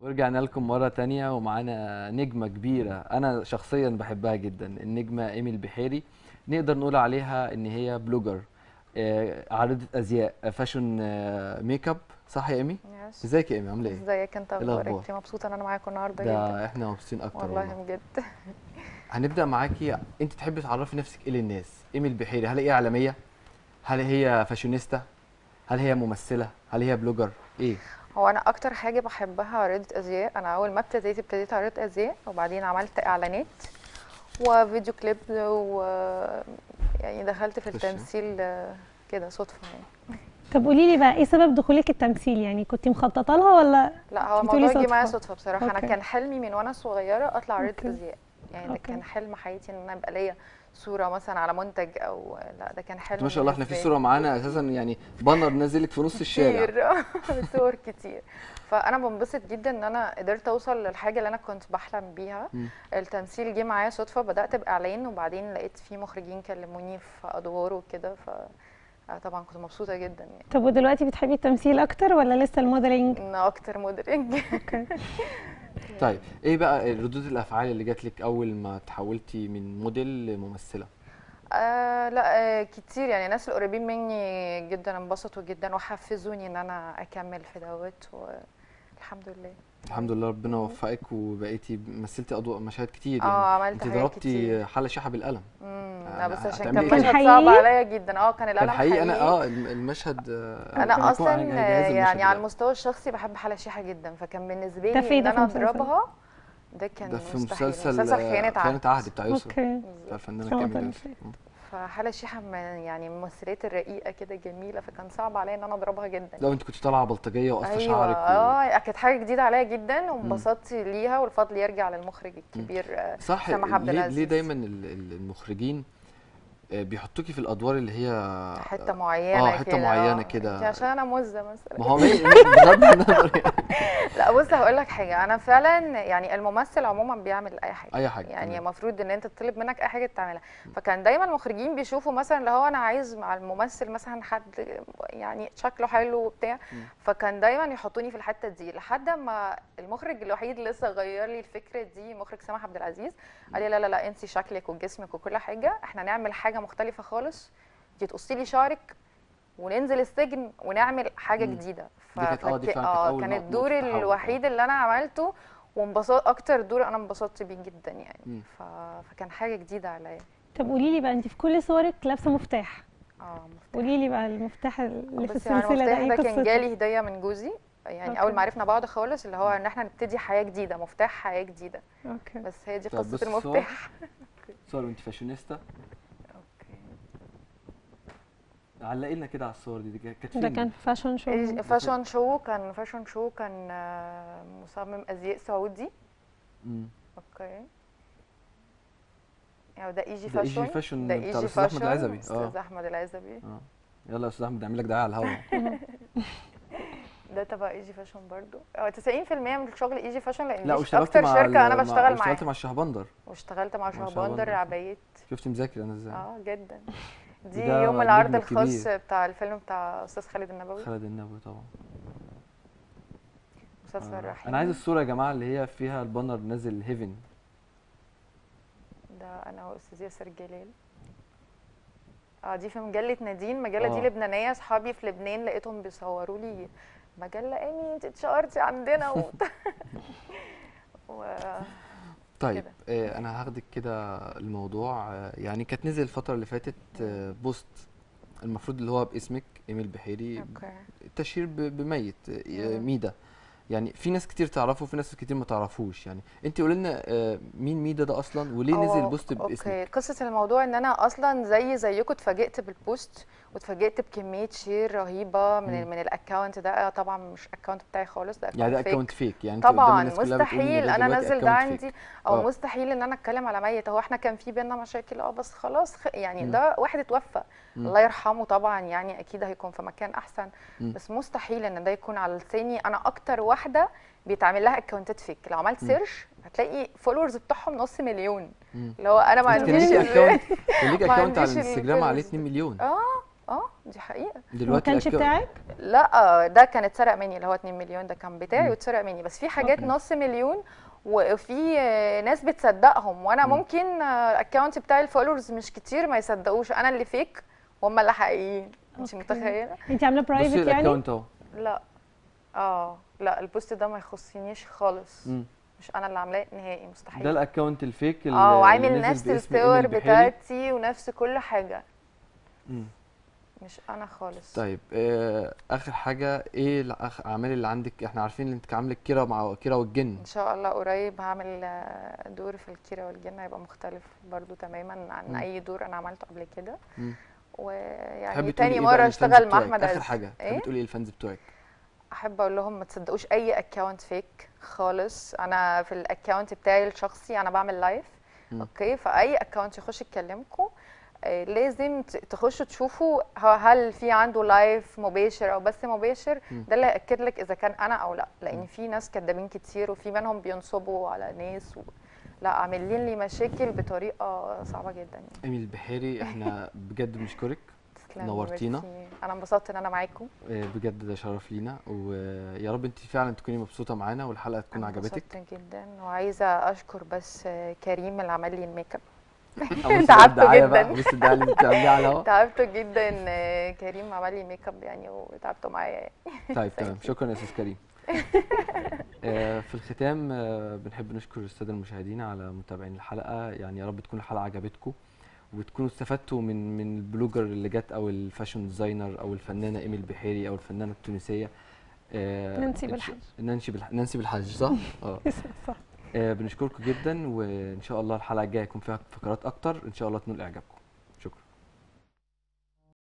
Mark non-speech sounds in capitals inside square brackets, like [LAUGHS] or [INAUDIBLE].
ورجعنا لكم مرة تانية ومعانا نجمة كبيرة أنا شخصيا بحبها جدا النجمة إيمي البحيري نقدر نقول عليها إن هي blogger آه، عارضة أزياء. fashion آه، ميك اب صح يا إيمي؟ إزيك يا إيمي؟ عاملة إيه؟ إزيك أنت؟ إيه؟ انت مبسوطة إن أنا معاكم النهارده جدا؟ ده إحنا مبسوطين أكتر والله, والله. بجد. [LAUGHS] هنبدأ معاكي. أنت تحبي تعرفي نفسك إيه للناس؟ إيمي البحيري هل هي إعلامية؟ هل هي فاشونيستا؟ هل هي ممثلة؟ هل هي blogger؟ إيه؟ هو أنا أكتر حاجة بحبها عرض أزياء أنا أول ما ابتديت ابتديت عرض أزياء وبعدين عملت إعلانات و video clip و يعني دخلت في. التمثيل كده صدفة يعني طب قولي لي بقى إيه سبب دخولك التمثيل يعني كنت مخططة لها ولا لا هو الموضوع جه معايا صدفة. صدفه بصراحة أنا okay. كان حلمي من وأنا صغيرة أطلع okay. أزياء يعني ده okay. كان حلم حياتي إن أنا يبقى ليا صورة مثلا على منتج أو لا ده كان حلم ما شاء الله إحنا في. صورة معانا أساسا يعني بانر نازلك في نص الشارع. كتير [LAUGHS] صور كتير. فأنا بنبسط جدا إن أنا قدرت أوصل للحاجة اللي أنا كنت بحلم بيها. التمثيل جه معايا صدفة بدأت باعلان وبعدين لقيت في مخرجين كلموني في ادوار وكده. ف طبعا كنت مبسوطة جدا يعني. طب ودلوقتي بتحبي التمثيل أكتر ولا لسه ال modeling أكتر modeling [LAUGHS] طيب إيه بقى ردود الأفعال اللي جات لك أول ما تحولتي من موديل لممثلة؟ آه لا آه كتير. يعني الناس القريبين مني جدا انبسطوا جدا وحفزوني إن أنا أكمل في دوت والحمد لله. الحمد لله ربنا وفقك وبقيتي مثلتي أضواء مشاهد كتير آه يعني عملت أنت ضربتي حاله شحة بالقلم امم آه، لا بس عشان كان إيه؟ مشهد صعب؟ عليا جدا آه كان كان القلم حقيقي أنا. آه الم- المشهد آه، أنا أصلا المشهد يعني على. المستوى الشخصي بحب حلا شيحة جدا فكان بالنسبة لي في إن أنا مسلسل. أضربها ده كان ده في مستحيل مسلسل مسلسل آه، خيانة خيانه عهد عهد بتاع يسرا بالظبط. بتاع الفنانه كامل فحلا شيحة من يعني من الممثلات الرقيقة كده جميلة فكان صعب عليا إن أنا أضربها جدا. لو أنت كنت طالعه بلطجية وقصه أيوه. شعرك و... آه كانت حاجة جديدة عليا جدا وانبسطت ليها والفضل يرجع للمخرج الكبير صح سامح عبد ليه, ليه العزيز. دايما ال- ال- المخرجين بيحطوكي في الأدوار اللي هي حتة معينة آه حتة كده معينة آه. كده. عشان أنا مزة مثلا. ما هو [LAUGHS] بغض النظر يعني. [LAUGHS] لا بص هقول لك حاجة. أنا فعلا يعني الممثل عموما بيعمل أي حاجة. أي حاجة يعني. المفروض إن أنت تطلب منك أي حاجة تعملها. فكان دايما المخرجين بيشوفوا مثلا اللي هو أنا عايز مع الممثل مثلا حد يعني شكله حلو وبتاع. فكان دايما يحطوني في الحتة دي لحد ما المخرج الوحيد اللي لسه غير لي الفكرة دي مخرج سامح عبد العزيز قال لي لا لا لا انسي شكلك وجسمك وكل حاجة. إحنا نعمل حاجة مختلفة خالص. دي تقصي لي شعرك وننزل السجن ونعمل حاجة مم. جديدة. دي كانت- آه، كان الدور تحول. الوحيد اللي أنا عملته وانبسطت أكتر دور أنا انبسطت بيه جدا. يعني. ف... فكان حاجة جديدة عليا. طب قولي لي بقى انت في كل صورك لابسة مفتاح. آه مفتاح. قولي لي بقى المفتاح اللي في بس يعني السلسلة ده المفتاح إيه ده كان جالي هدية من جوزي. يعني okay. اول ما عرفنا بعض خالص اللي هو إن إحنا نبتدي حياة جديدة مفتاح حياة جديدة. okay. بس هي دي قصة. المفتاح. صور وانت فاشونيستا؟ علقي لنا كده على الصور دي, دي كانت ده كان fashion show. fashion show كان fashion show كان آه، مصمم أزياء سعودي. مم. okay. يعني ده إيجي ده إيجي fashion؟ fashion ده بتاع إيجي fashion العزبي. أستاذ آه. أحمد العزبي. آه. يلا يا أستاذ أحمد نعمل لك دعاية على الهوا. [LAUGHS] ده تبع إيجي fashion برضو. هو 90% من الشغل إيجي fashion لأن لا واشتغلت أكتر مع شركة أنا مع- بشتغل معاها. اشتغلت مع الشهبندر. واشتغلت مع شهبندر شهبندر. عبايات شفت مذاكر أنا إزاي؟ آه جدا. [LAUGHS] دي يوم العرض الخاص. بتاع الفيلم بتاع أستاذ خالد النبوي خالد النبوي طبعا مسلسل آه. رحيم أنا عايز الصورة يا جماعة اللي هي فيها البانر نازل هيفن ده أنا وأستاذ ياسر جلال آه دي في مجلة نادين المجله دي آه. لبنانية أصحابي في لبنان لقيتهم بيصوروا لي مجلة ايمي انت اتشهرتي عندنا و... [LAUGHS] [LAUGHS] و... طيب كده. آه أنا هاخدك كده الموضوع آه يعني كانت نزل الفترة اللي فاتت آه post المفروض اللي هو باسمك إيمي البحيري okay التشهير ب- بميت. ميدا يعني في ناس كتير تعرفه وفي ناس كتير ما تعرفوش يعني انت قولي لنا آه، مين ميدا ده أصلا وليه هو- نزل ال post okay باسمك قصة الموضوع إن أنا أصلا زي زيكم اتفاجئت بال post واتفاجئت بكمية share رهيبة من مم. من ال account ده طبعا مش ال account بتاعي خالص ده يعني ده. account fake يعني طبعا مستحيل أنا انزل ده. عندي أو آه. مستحيل إن أنا أتكلم على ميت هو إحنا كان في بينا مشاكل آه بس خلاص. يعني مم. ده واحد اتوفى. الله يرحمه طبعا يعني أكيد هيكون في مكان أحسن مم. بس مستحيل إن ده يكون على لساني أنا أكتر واحدة بيتعمل لها account ات fake لو عملت. search هتلاقي followers بتاعهم نص مليون. اللي هو أنا ما عنديش كان [LAUGHS] ليكي ما account على الانستجرام عليه ال followers 2 مليون. آه آه دي حقيقة. ما دلوقتي كانش ال acc- بتاعك؟ لا ده كان اتسرق مني اللي هو 2 مليون ده كان بتاعي. واتسرق مني. بس في حاجات. نص مليون وفي آه، ناس بتصدقهم. وأنا مم. ممكن آه، ال account بتاعي ال followers مش كتير ما يصدقوش. أنا اللي fake وهم اللي حقيقيين. انت. متخيلة؟ انت عاملة private يعني؟ ال account أهو. لا. آه لا ال post ده ما يخصنيش خالص مم. مش أنا اللي عاملاه نهائي مستحيل ده ال account ال fake اللي آه وعامل نفس الصور. بتاعتي ونفس كل حاجة مم. مش أنا خالص طيب آه آخر حاجة إيه الاعمال اللي عندك إحنا عارفين إن أنت عامله كيرة مع كيرة والجن إن شاء الله قريب هعمل آه، دور في الكيرة والجن هيبقى مختلف برضو تماما عن مم. أي دور أنا عملته قبل كده. ويعني تاني بقى مره أشتغل مع؟ أحمد آخر عز حاجة تحبي إيه تقولي إيه ال fans بتوعك أحب أقول لهم ما تصدقوش أي account fake خالص. أنا في ال account بتاعي الشخصي أنا بعمل live. okay؟ فأي account يخش يكلمكم آه، لازم تخشوا تشوفوا هل في عنده live مباشر أو بس مباشر. ده اللي هيأكد لك إذا كان أنا أو لأ. لأن في ناس كدابين كتير وفي منهم بينصبوا على ناس و... لأ عاملين لي مشاكل بطريقة صعبة جدا يعني. إيمي البحيري إحنا بجد بنشكرك. تسلموا، نورتينا. أنا انبسطت إن أنا معاكم. آه، بجد ده شرف لينا ويا رب انت فعلا تكوني مبسوطة معانا والحلقة تكون عجبتك. انبسطت جدا وعايزة أشكر بس كريم اللي عمل لي ال make up. [LAUGHS] بصي تعبت الدعاية بقى، جداً. الدعايه اللي انت بتعمليها على الهوا. [LAUGHS] تعبت جدا كريم عمل لي make up يعني وتعبتوا معايا يعني. طيب تمام. [LAUGHS] شكرا يا أستاذ كريم. آه، في الختام آه، بنحب نشكر الساده المشاهدين على متابعين الحلقة. يعني يا رب تكون الحلقة عجبتكم. وتكونوا استفدتوا من من ال blogger اللي جت أو ال fashion designer أو الفنانة إيمي البحيري أو الفنانة التونسية آه، نانسي بالحج. نانسي بالحج نانسي بالحج صح؟ [LAUGHS] آه [LAUGHS] صح آه، بنشكركم جدا وإن شاء الله الحلقة الجاية يكون فيها فقرات أكتر إن شاء الله تنول إعجابكم